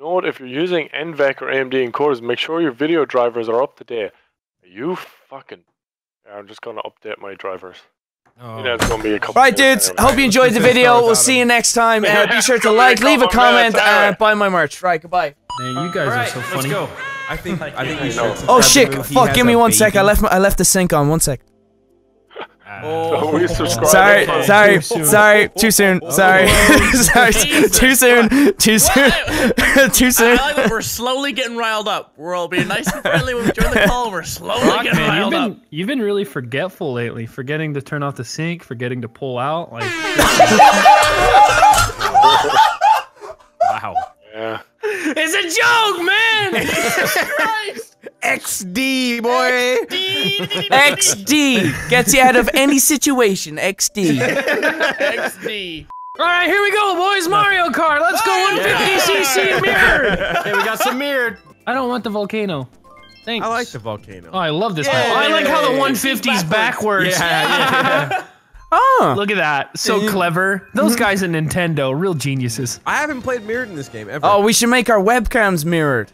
Note if you're using NVENC or AMD encoders, make sure your video drivers are up to date. Are you fucking. Yeah, I'm just gonna update my drivers. Oh. You know, it's gonna be a. Right, dudes. anyway. Hope you enjoyed the video. We'll see you next time. Uh, be sure to like, leave a comment, and uh, buy my merch. Right, goodbye. Man, you guys All are right, so let's funny. go. I think I think you know. should. Oh shit! to him. He Fuck! Give me a one sec. I left my, I left the sync on. One sec. So we subscribe. Sorry, to- sorry, Too soon. sorry. Too soon. Sorry, oh. sorry. Too soon. Too soon. Too I soon. like that we're slowly getting riled up. We're all being nice and friendly when we join the call. We're slowly Rock, getting man, you've riled up. been you've been really forgetful lately, forgetting to turn off the sync. forgetting to pull out. Like, Wow. Yeah. it's a joke, man. XD boy. XD gets you out of any situation. XD. XD. All right, here we go, boys. Mario Kart. Let's go 150cc mirrored. Hey, we got some mirrored. I don't want the volcano. Thanks. I like the volcano. Oh, I love this. Yeah. map. I like how the 150's backwards. yeah. Oh. Look at that. So clever. Those guys at Nintendo, real geniuses. I haven't played mirrored in this game ever. Oh, we should make our webcams mirrored.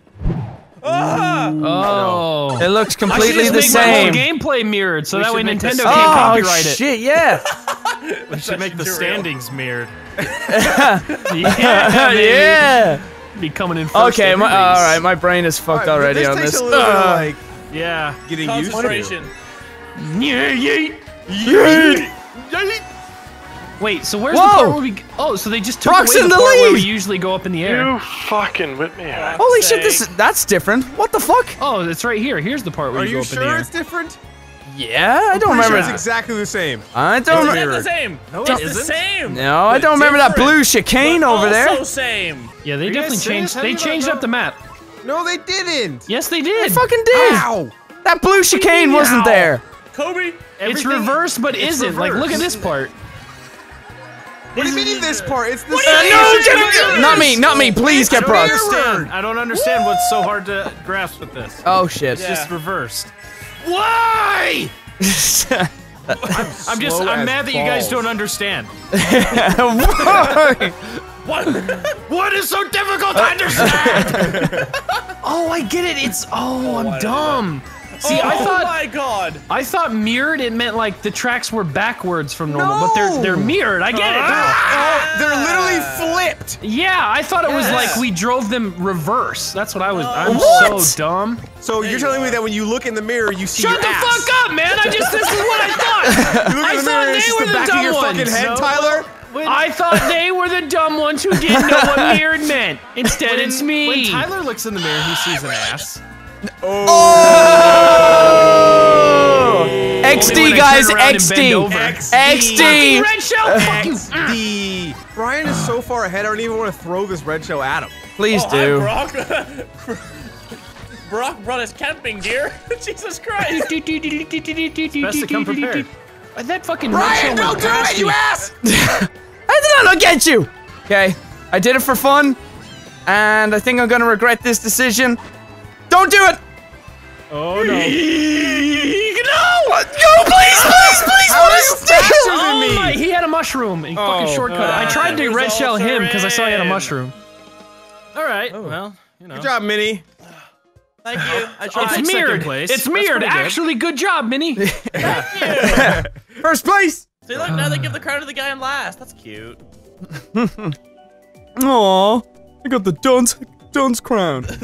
Oh. Oh. It looks I should completely just the make my whole same. gameplay mirrored, so We that way should make the Nintendo same. can't Oh copyright it. shit! Yeah. We should make the too real. standings mirrored. Yeah, baby. yeah. Be coming in first. Okay. My, every all race. right. My brain is fucked already this on takes this. a little bit of, ah. like Yeah. getting used to. Concentration. Yeah, yeah. Wait, so where's Whoa! the part where we? Oh, so they just took Brock's away in the, the part where we usually go up in the air. You fucking with me. man. Holy shit! This is, that's different. What the fuck? Oh, it's right here. Here's the part where Are you go you up in the air. Are you sure it's different? Yeah, I don't Pretty sure remember. it's exactly the same. I don't. It's the same. No, it's it the isn't. same. no, I don't remember that blue chicane over there. Also same. Yeah, they you definitely changed. How They changed up the map. No, they didn't. Yes, they did. They fucking did. Ow! That blue chicane wasn't there. Kobe. It's reversed, but isn't. Like, look at this part. What do you mean this part? It's the Uh, same. no, get, not me, not me. Please get I don't Brock. understand. I don't understand what's so hard to grasp with this. Oh shit. It's just reversed. Why? I'm just. I'm mad that you guys don't understand. Why? what? What is so difficult to understand? Oh, I get it. It's oh, I'm dumb. See, I oh thought my god. I thought mirrored it meant like the tracks were backwards from normal, but they're they're mirrored. I get it. Ah. now. Oh, they're literally flipped. Yeah, I thought it was like we drove them reverse. That's what I was. I'm What? so dumb. So you're telling me that when you look in the mirror, you see Shut your the ass. fuck up, man! I just this is what I thought. You look I in the thought mirror, they it's just were the the back dumb of your fucking ones. head, No. Tyler. I thought they were the dumb ones who didn't know what mirrored meant. Instead, it's me. When Tyler looks in the mirror, he sees an ass. Oh! Only when I XD guys, around and bend over. XD. XD. red shell. Fuck you. The mm. Brian is so far ahead. I don't even want to throw this red shell at him. Please Oh, do. hi, Brock. Brock brought his camping gear. Jesus Christ. Best to come prepared. That fucking red shell Brian, don't went do it, you me. ass! I did not get you. Okay, I did it for fun, and I think I'm gonna regret this decision. Don't do it. Oh no. No! Go, please, please, please! How What are is faster still? than Oh me? my, he had a mushroom. He fucking Oh, shortcut. I tried to red shell results him because I saw he had a mushroom. All right. Oh. Well, you know. Good job, Minnie. Thank you. I tried. It's second mirrored. place. It's mirrored. good. Actually, good job, Minnie. First place. See, look, now they give the crown to the guy in last. That's cute. Aw, I got the Don's Don's crown. crown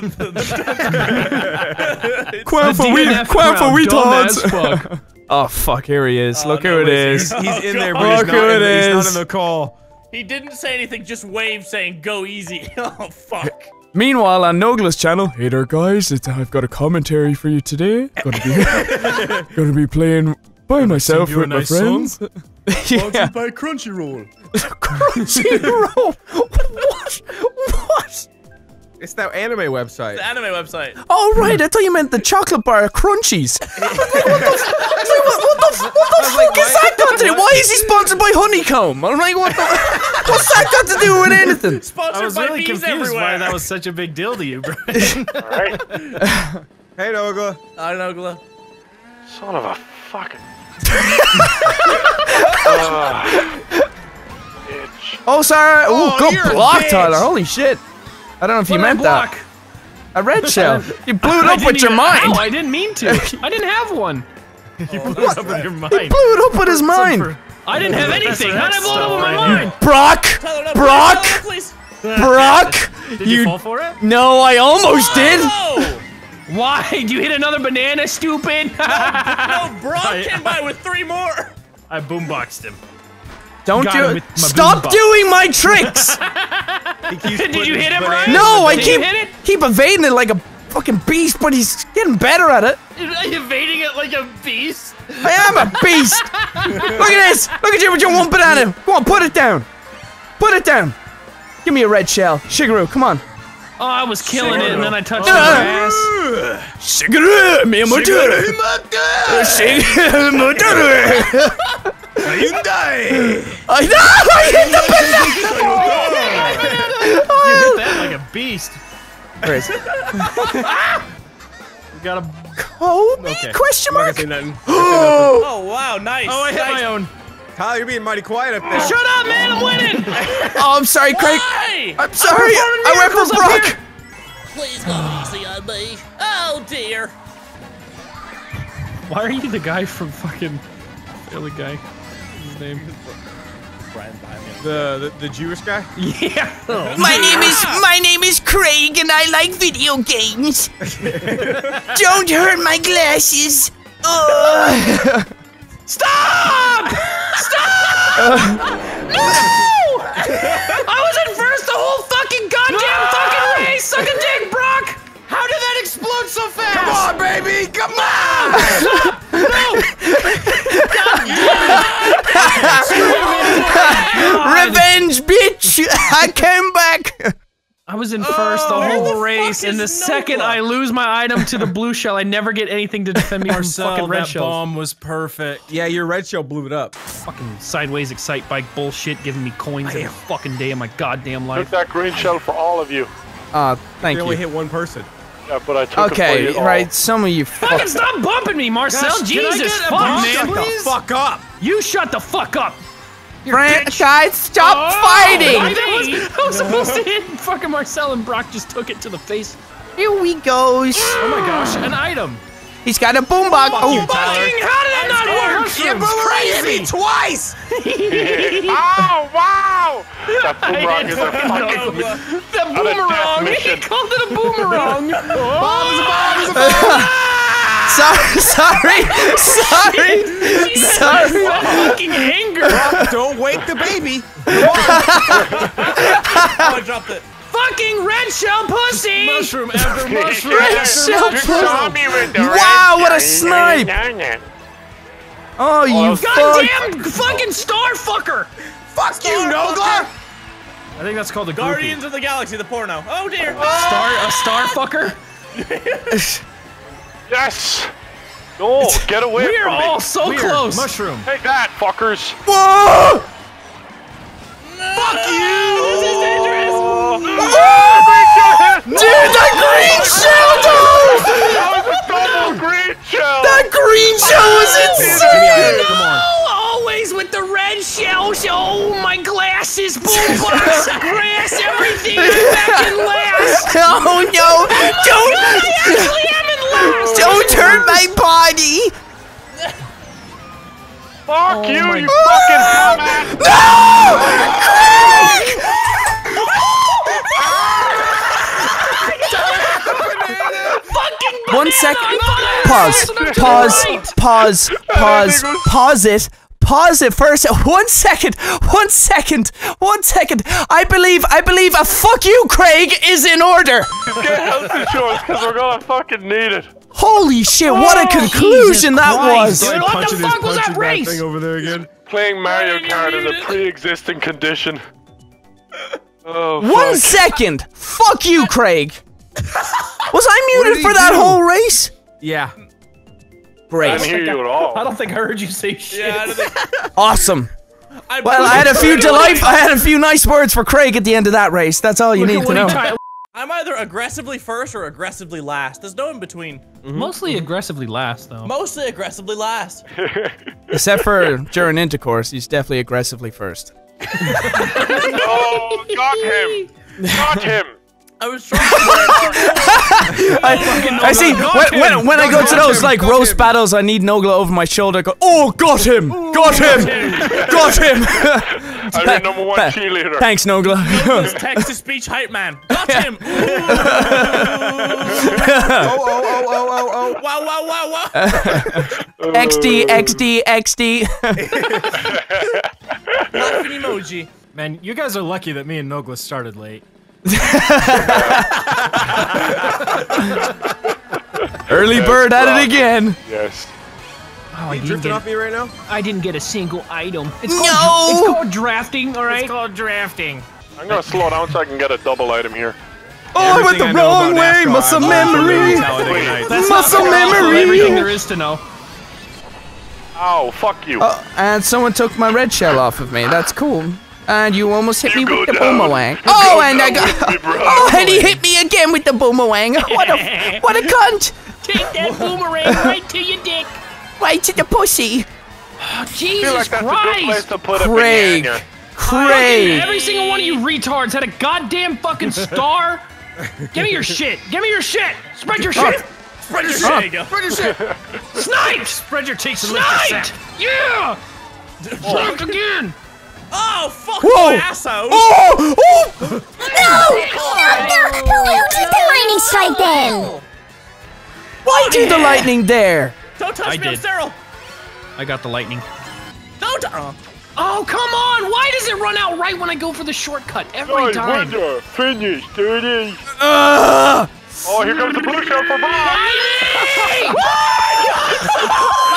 for we, DNF crown for crowd, we dumb tards. as fuck. Oh fuck, here he is. Uh, Look no, who it he's is. Oh, here. He's in there, God. but he's not, who in, it he's not in the call. He didn't say anything, just waved saying go easy. oh, fuck. Meanwhile, on Nogla's channel, hey there guys, it's, I've got a commentary for you today. Gonna be, gonna be playing by myself you a with my nice friends. yeah. by Crunchyroll. Crunchyroll. what? What? It's that anime website. The anime website. Oh right, I thought you meant the chocolate bar crunchies. what the, what, what the, what the fuck is that got to do? Why is he sponsored by Honeycomb? I'm like, what the? What's that got to do with anything? Sponsored I was by really bees confused everywhere. why that was such a big deal to you, Brian. Alright. Hey, Nogla. I don't know, Son of a fucking. Bitch. Oh, sorry. Ooh, Oh, good block. Tyler. Holy shit. I don't know if you What did I meant that. block? A red shell. You blew it up with your mind. Ow, I didn't mean to. I didn't have one. You blew it up with your mind. He mind. blew it up with his mind. I didn't have anything. How did I blow it up with my mind? Brock! Brock! please, Brock! Did you, fall for it? No, I almost please. did. Why? You hit another banana, stupid? No, Brock I- came by with three more. I boomboxed him. Don't Got do it. with my Stop doing my tricks. Did you hit him, banana- Brian? No, I Did you keep keep evading it like a fucking beast, but he's getting better at it. You're Evading it like a beast. I am a beast. Look at this. Look at you with your one banana. Go on, put it down. Put it down. Give me a red shell. Shigeru, come on. Oh, I was killing it, and then I touched Uh, the grass. Shigeru, me motor. Shigeru, motor. Hyundai! I know. I hit the banana. Oh, you hit that like a beast. Where is it? You got a. Kobe? Okay. Question mark. gonna nothing. Oh, Oh wow, nice. Oh, I hit nice. my own. Kyle, you're being mighty quiet up there. Shut up, man! I'm winning. oh, I'm sorry, Craig. Hey! I'm sorry. I went miracles for up Brock. Please go easy on me. Oh dear. Why are you the guy from fucking Family Guy? What's his name? The, the the Jewish guy. Yeah. Oh. My name is my name is Craig, and I like video games. Don't hurt my glasses. Ugh. Stop! Stop! no! Whole the and the is second Nova? I lose my item to the blue shell, I never get anything to defend me from Marcel, fucking red that bomb was perfect. Yeah, your red shell blew it up. Fucking sideways Excitebike bullshit, giving me coins every fucking day of my goddamn life. Took life. that green shell for all of you. Uh, thank We only hit one person. Yeah, but I took it for Okay, right, all. right. Some of you Fucking stop bumping me, Marcel. Gosh, can I Jesus, get a fuck, man. Shut the fuck up! You shut the fuck up. Fran- bitch. stop oh, I fighting. was, I was supposed to hit fucking Marcel, and Brock just took it to the face. Here we goes. Oh my gosh, an item. He's got a boombox. Oh, Fucking, how did that not work? You crazy twice! Oh, wow! That boomerang is a didn't fucking... The a death boomerang. He mission. called it a boomerang. sorry, sorry, sorry, sorry. fucking anger. Don't wake the baby! Oh, I dropped it. fucking red shell pussy. Mushroom after mushroom! Red shell You pussy. saw me with the Wow, red what a shell. snipe. Oh, you fuck. Goddamn fucking star fucker. Fuck you, Nogla! I think that's called the Guardians of the Galaxy, the porno. Oh dear. Star, a star fucker. Yes! No, get away We are all me. so Weird. close. Mushroom. Take that, fuckers. Whoa! Fuck you! This is dangerous. Dude, that green shell, dude! That was a double green shell! That green shell was insane! Come on. Oh, always with the red shells. Oh, my glasses, boombox, grass, everything. I'm back in last. Oh no! Oh, Don't, I actually am in last. don't hurt my body! Fuck you, my you fucking dumbass! Fucking One banana, second. I'm on Pause. last, and I'm to the Pause. Pause. Pause. Pause it. Pause it first. One second. One second. One second. I believe. I believe a fuck you, Craig, is in order. Get health insurance, because we're gonna fucking need it. Holy shit! What a Oh, conclusion Jesus that was. dude. What the fuck was that punching race? thing over there again. Playing Mario Kart in a pre-existing condition. Oh, One fuck. second. Fuck you, Craig. Was I muted for that do? whole race? Yeah. I didn't hear you at I don't think I heard you say shit. Yeah, I don't think. Awesome. I Well, I had a few delightful. I had a few nice words for Craig at the end of that race. That's all you Look need to know. I'm either aggressively first or aggressively last. There's no in between. Mm-hmm. Mostly mm-hmm. aggressively last, though. Mostly aggressively last. Except for during intercourse, he's definitely aggressively first. Oh, got him! Got him! I was trying. I, I see. When, when, when I go to those like roast battles, I need Nogla over my shoulder. Go, oh, got him! Got him! Got him! I'm your number one cheerleader. Thanks, Nogla. Text to speech hype man. Got him. Ooh. Oh, oh, oh, oh, oh, oh. Wow, wow, wow, wow. XD, XD, XD. Laughing emoji. Man, you guys are lucky that me and Nogla started late. Early bird at it again. Yes. Oh, I You didn't, drifting off me right now? I didn't get a single item. It's No! called, it's called drafting, all right? It's called drafting. I'm gonna slow down so I can get a double item here. Oh, I went the know wrong way. NASCAR, Muscle I'm memory. Talladega That's Muscle not memory. Everything there is to know. Ow, fuck you. Oh, and someone took my red shell off of me. That's cool. And you almost hit me with the down. boomerang. You Oh, and I got. me, bro. Oh, and he hit me again with the boomerang. What a what a cunt! Take that boomerang right to your dick. Right to the pussy. Oh, I feel Jesus like that's a good place Christ. to put Craig. a banana. Craig. Every single one of you retards had a goddamn fucking star. Give me your shit. Give me your shit. Spread your shit. Spread your shit. There. Spread your shit. Snipe! Spread your cheeks and lift your sack. Yeah. Sniped again. Oh, fuck Whoa. my ass out. Oh, oh! No! No, no, who, who did the lightning strike then? Why do the lightning there? Don't touch I me, I'm sterile. I got the lightning. Don't. Uh, Oh, come on. Why does it run out right when I go for the shortcut every Guys, time? winner, finish, duty. Ugh. Oh, here comes the blue shell for Bob.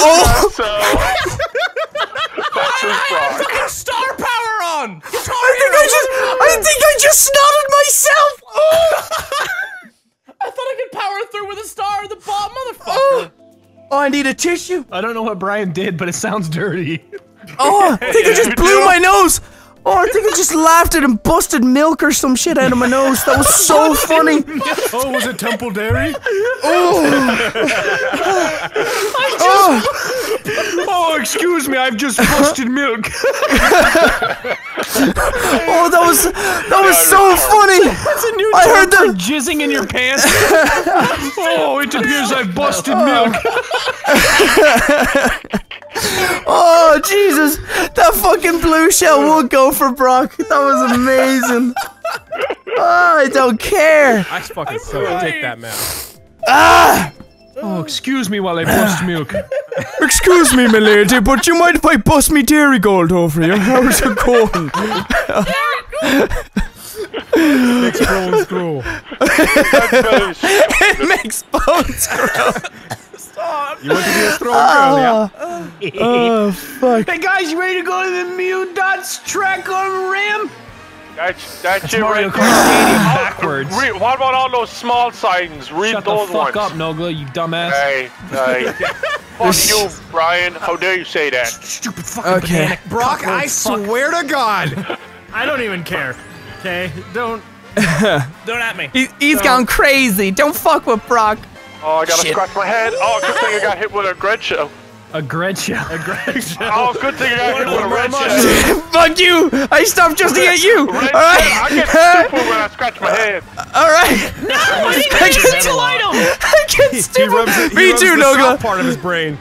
Oh! So, that's his Brock. fucking star power on. I think I just, I think I just snotted myself. Oh! I thought I could power through with a star at the bottom, motherfucker. Oh! Oh, I need a tissue. I don't know what Brian did, but it sounds dirty. Oh, I think I just blew do? my nose. Oh, I think I just laughed at and busted milk or some shit out of my nose. That was so funny. Oh, was it Temple Dairy? Oh. oh, excuse me, I've just busted milk. Oh, that was that was so funny. That's a new I heard the- jizzing in your pants. oh, it appears I've busted milk. Oh Jesus, that fucking blue shell would go for Brock. That was amazing. Oh, I don't care. I fucking so take that, man. Ah! Oh, excuse me while I bust milk. Excuse me, my lady, but you mind if I bust me dairy gold over you? How's it going? Scroll, scroll. That's better shit. it makes bones grow. You want to be a strong girl, yeah? Oh fuck. Hey guys, you ready to go to the Mew Dots track on Ram? That's, that's it Mario right Kart there. skating backwards. Read, what about all those small signs? Read Shut the fuck ones. up, Nogla, you dumbass. Hey, hey. Fuck you, Brian. How dare you say that? Stupid fucking Okay. banana. Brock, I swear to God. I don't even care. Okay, don't. Don't at me. He, he's gone crazy. Don't fuck with Brock. Oh, I gotta Shit. scratch my head. Oh, good thing I got hit with a red shell. A Gretchen. Oh, good thing I got hit with a red shell. fuck you. I stopped just to get you. All Red shell. I get stupid when I scratch my head. All right. No! I didn't get a single item. I get He stupid. rubs it, he Me rubs too, the Nogla. part of his brain.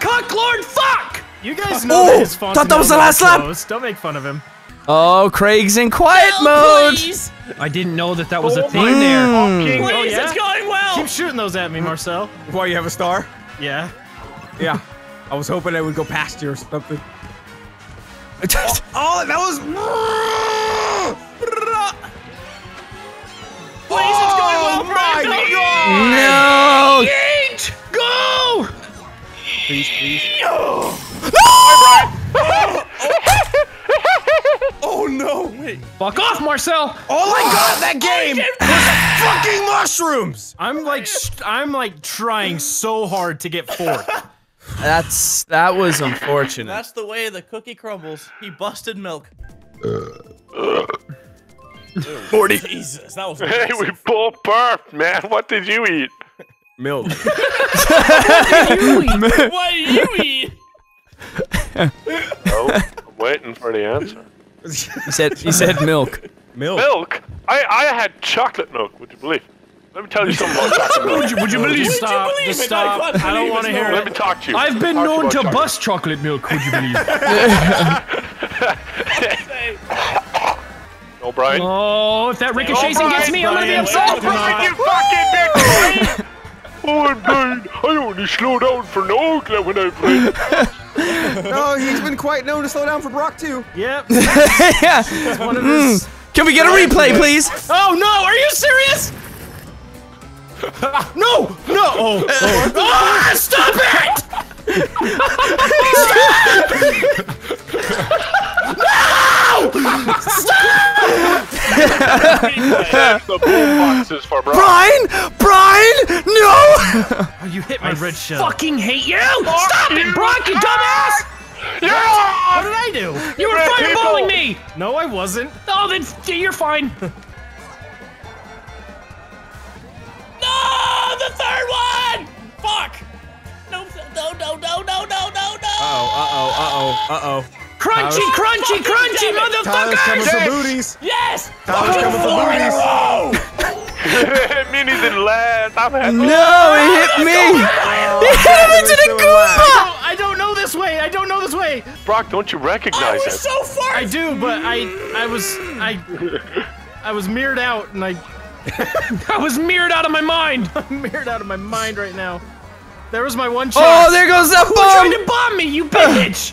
Cock Lord, fuck! You guys know Oh, that his thought that was the last lap. lap. Don't make fun of him. Oh, Craig's in quiet mode. Please, I didn't know that that was Oh a thing there. fucking- mm. Oh, please, yeah? it's going well. Keep shooting those at me, Marcel. Why, you have a star? Yeah. Yeah. I was hoping I would go past you or something. Oh, that was. Please, it's going well. Oh my Brian. God! No. Yeet! Go! Please, please. Oh, oh. Oh, no! Wait. Fuck off, Marcel! All I got that game was fucking mushrooms. I'm like, st- I'm like trying so hard to get fourth. That's that was unfortunate. That's the way the cookie crumbles. He busted milk. Forty. Jesus, that was. Hey, we both burped, man. What did you eat? Milk. what did you eat? Oh, I'm waiting for the answer. He said he said milk. Milk. Milk? I, I had chocolate milk, would you believe? Let me tell you something about chocolate milk. Would you, would you believe? Would you Stop. believe Just it? I stop. can't I don't believe want to it's hear Let me it. talk to you. I've been Talk known to chocolate. bust chocolate milk. Would you believe? No, Brian. oh, if that ricochets and gets me, I'm gonna be Brian, upset. Brian, you fucking bitch! Oh, I'm blind. I only slow down for no when I play. No, he's been quite known to slow down for Brock too. Yep. yeah. One of his. Can we get a replay, please? Oh no! Are you serious? no! No! Oh! oh. Ah, stop it! the boom boxes for Brian. Brian! Brian! No! Oh, you hit my red shell. Fucking hate you! Stop it, Brock, you dumbass! Yeah! What did I do? You were Red fireballing me! No, I wasn't. Oh, then f- you're fine. no, the third one! Fuck! No, no, no, no, no, no, no, no! Uh oh, uh oh, uh oh. Crunchy, crunchy, crunchy, motherfuckers! Tyler's coming motherfuckers! for booties. Yes! Tyler's coming for booties. Minnie's in last. I'm happy. No, it hit me! He hit him into the Goomba! Oh, I don't know this way. I don't know this way. Brock, don't you recognize I recognize was it? so far! I do, but I, I was, I, I was mirrored out, and I, I was mirrored out of my mind! I'm mirrored out of my mind right now. There was my one chance. Oh, there goes that Who tried bomb! to bomb me, you bitch!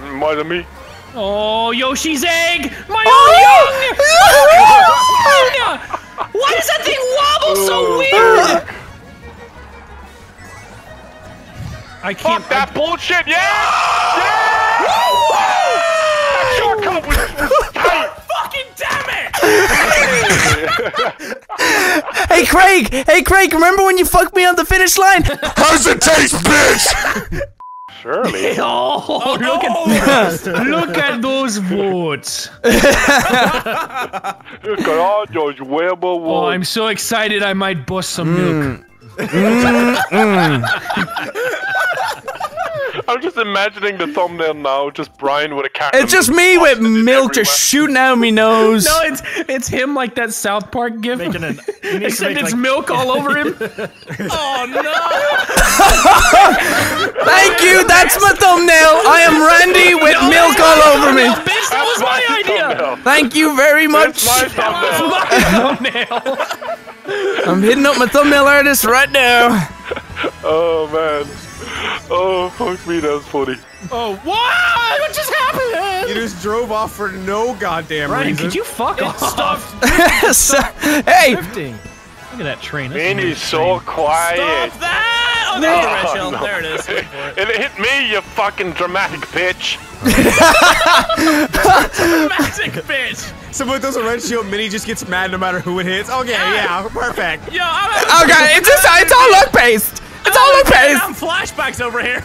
Mm, More than me. Oh, Yoshi's egg! My Oh! own young! Why does that thing wobble so weird? I can't. Fuck that bullshit. Yeah! Yeah! Shortcut was, was tight. Fucking damn it! Hey, Craig! Hey, Craig, remember when you fucked me on the finish line? How's it taste, bitch? Surely. Oh, oh look at look at those votes! Look at all those Weber Oh, I'm so excited I might bust some mm. milk. Mm. Mm. I'm just imagining the thumbnail now, just Brian with a cat. It's just me with milk just shooting out me nose. No, it's it's him like that South Park gif. Making an, he needs to Except make it's like, milk all over him. oh no! Thank you, that's my thumbnail. I am Randy with milk all over me. Bitch, that was my idea. Thank you very much. It's my thumbnail. My thumbnail. I'm hitting up my thumbnail artist right now. Oh man. Oh fuck me, that was funny. Oh, what? What just happened? You just drove off for no goddamn Ryan, reason. could you fuck off? Stop So- hey, drifting. Look at that train. That's Minnie's so quiet. Stop that! Oh, there's the red Oh, shell. no. There it is. Wait it. It hit me, you fucking dramatic bitch. Magic bitch. Someone throws a red shield, Minnie just gets mad no matter who it hits. Okay, yeah, perfect. Yo, I'm okay, it's just it's all luck based. It's all. I'm flashbacks over here.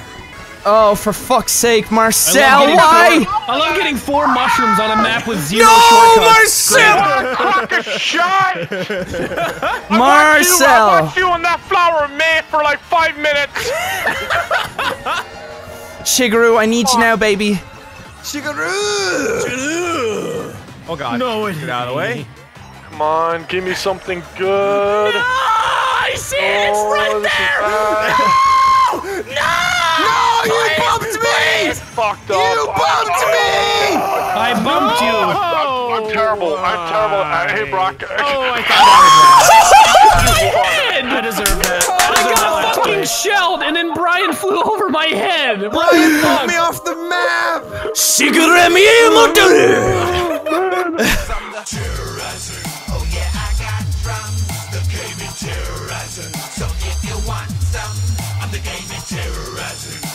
Oh, for fuck's sake, Marcel, getting why? four- I love getting four mushrooms on a map with zero No, shortcuts. Marcel! Fuck a shot! I Marcel. watched you and that flower mate for like five minutes. Shigeru, I need you now, baby. Shigeru! Oh god. No, it Get out of the way. Come on, give me something good. Oh, I see it. It's Oh, right this is there. bad. No, you bumped me! Fucked up. You bumped me! I bumped you. I'm, I'm terrible. I'm terrible. Uh, hey, Brock. Oh, I thought I deserve that. I got fucking shelled, and then Brian flew over my head. Brian bumped me off the map! Shigeru Miyamoto! terrorism. So if you want some, I'm the game of terrorism.